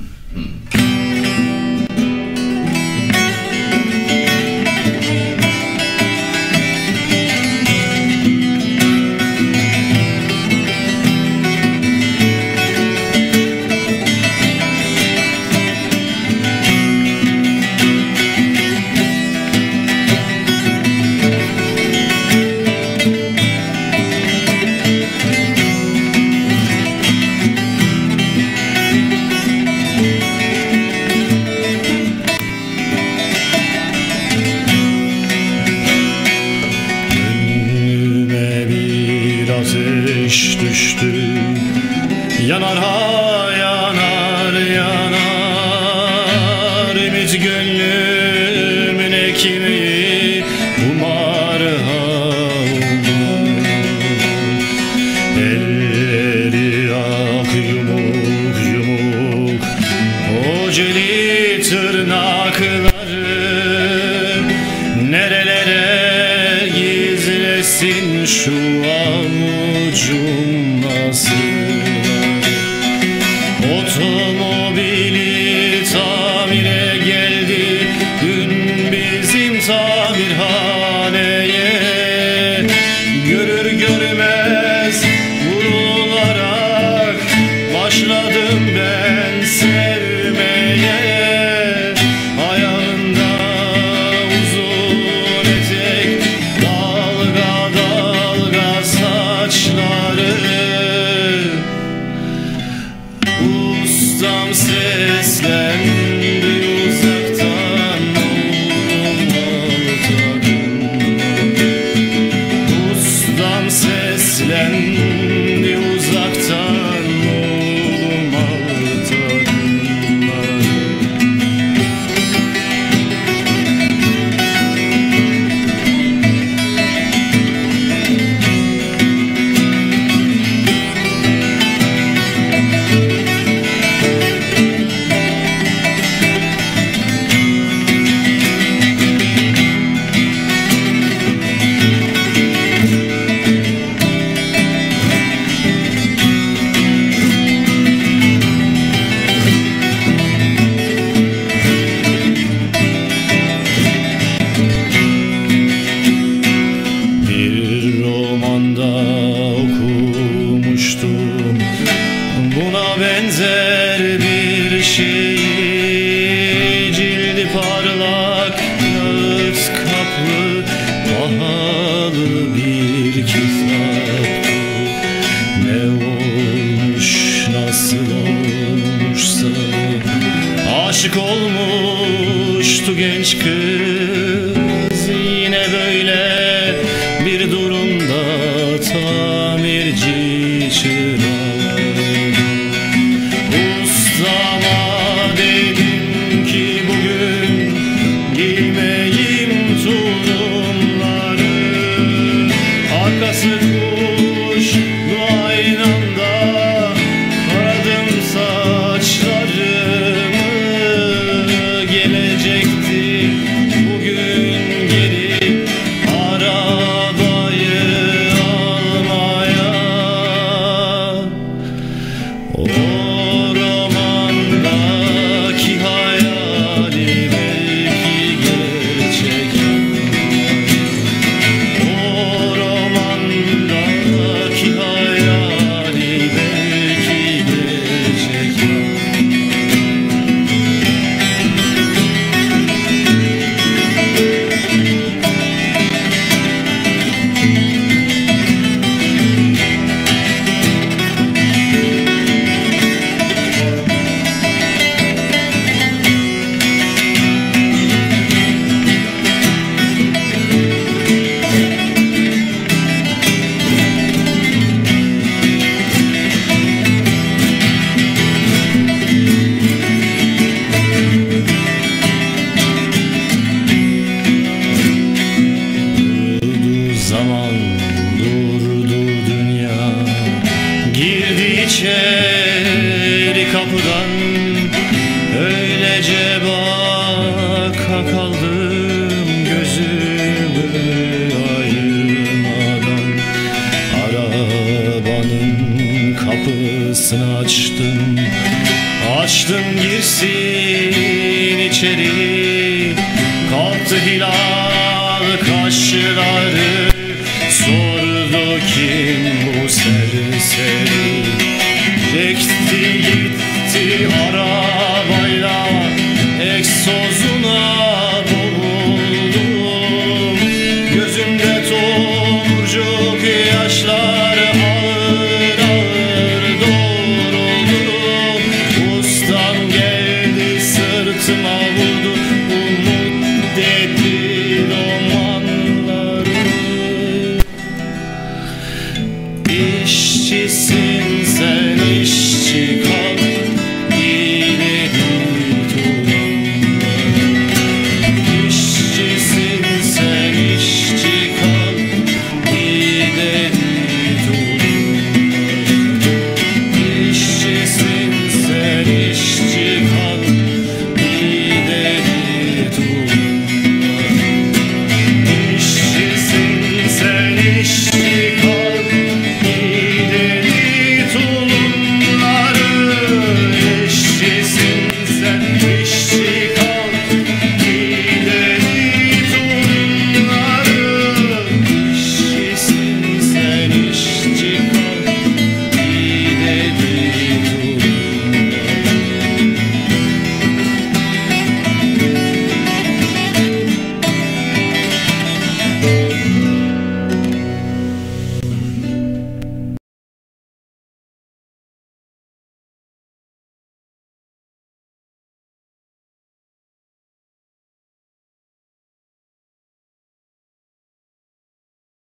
Mm-hmm. Ateş düştü. Yanar ha yanar yanar. Ümit gönlümün ekmeği Umar umar Elleri ak yumuk yumuk. O celi tırnakları Nerelere gizlesin şu de uma. Ustam seslendi Pahalı bir kitaptı Ne olmuş nasıl olmuşsa. Aşık olmuştu genç kız. Yine böyle bir durumda tamirci çırağı. Ustama dedim ki kapıdan Öylece baka kaldım gözümü ayırmadan. Arabanın kapısını açtım. Açtım girsin içeri. Kalktı hilal kaşları. Sordu kim bu serseri?